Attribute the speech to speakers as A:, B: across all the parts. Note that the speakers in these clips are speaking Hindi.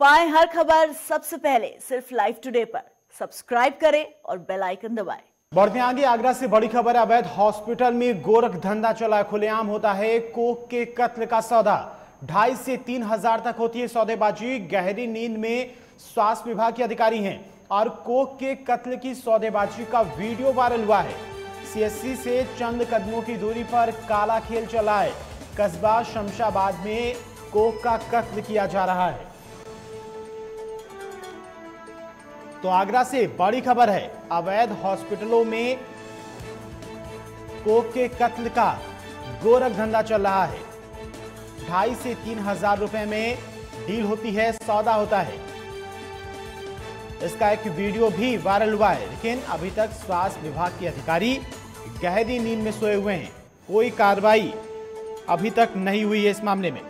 A: पाए हर खबर सबसे पहले सिर्फ़ लाइव टुडे पर। सब्सक्राइब करें और बेल आइकन दबाएँ।
B: बढ़ते आगे। आगरा से बड़ी खबर अवैध हॉस्पिटल में गोरख धंधा चला खुलेआम होता है कोक के कत्ल का सौदा। ढाई से तीन हज़ार तक होती है सौदेबाजी, गहरी नींद में स्वास्थ्य विभाग के अधिकारी हैं और कोक के कत्ल की सौदेबाजी का वीडियो वायरल हुआ है। सीएससी से चंद कदमों की दूरी पर काला खेल चला है। कस्बा शमशाबाद में कोक का कत्ल किया जा रहा है। तो आगरा से बड़ी खबर है, अवैध हॉस्पिटलों में कोक के कत्ल का गोरख धंधा चल रहा है। ढाई से तीन हज़ार रुपए में डील होती है, सौदा होता है। इसका एक वीडियो भी वायरल हुआ है, लेकिन अभी तक स्वास्थ्य विभाग के अधिकारी गहरी नींद में सोए हुए हैं। कोई कार्रवाई अभी तक नहीं हुई है इस मामले में।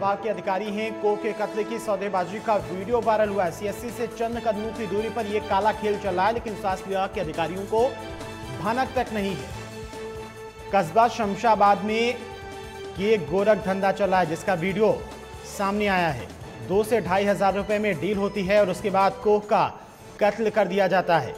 B: विभाग के अधिकारी हैं। को के कत्ल की सौदेबाजी का वीडियो वायरल हुआ है। सीएससी से चंद कदमों की दूरी पर यह काला खेल चल है, लेकिन स्वास्थ्य विभाग के अधिकारियों को भनक तक नहीं है। कस्बा शमशाबाद में ये गोरख धंधा चला है, जिसका वीडियो सामने आया है। दो से ढाई हज़ार रुपए में डील होती है और उसके बाद कोह का कत्ल कर दिया जाता है।